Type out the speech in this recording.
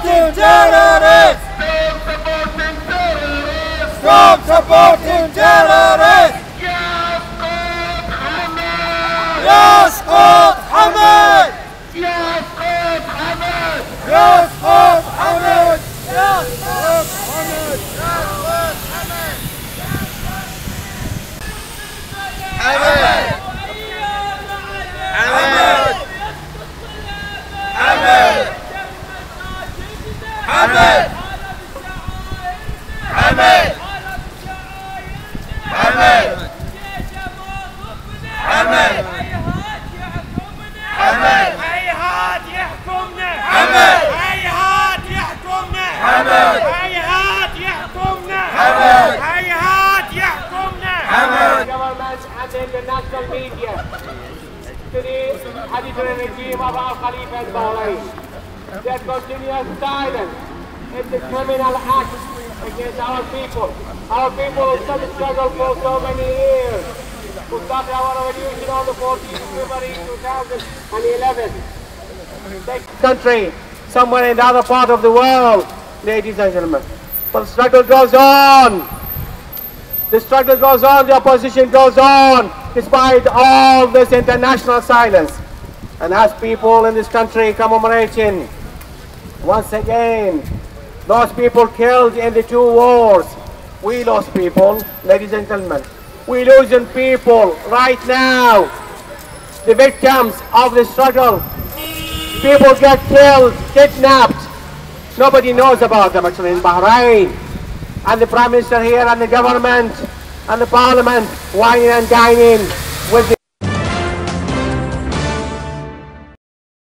supporting terrorists! Stop supporting terrorists! Stop! Yes, God, Hamad! Yes, God, Hamad! Yes, God, Hamad! Yes, حمد حمد حمد هيهات يحكمنا حمد. هيهات يحكمنا حمد. هيهات يحكمنا حمد. هيهات يحكمنا حمد. government and the international media to the arbitrary regime of Al Khalifa and Bahrain. Their continuous silence is the criminal act against our people. Our people have struggled for so many years. Who started our revolution on the 14th of February 2011. Country, somewhere in the other part of the world, ladies and gentlemen. But the struggle goes on. The struggle goes on, the opposition goes on, despite all this international silence. And as people in this country commemorating, once again, those people killed in the two wars, we lost people, ladies and gentlemen. We losing people right now, the victims of the struggle. People get killed, kidnapped. Nobody knows about them actually in Bahrain and the Prime Minister here and the government and the Parliament wining and dining with the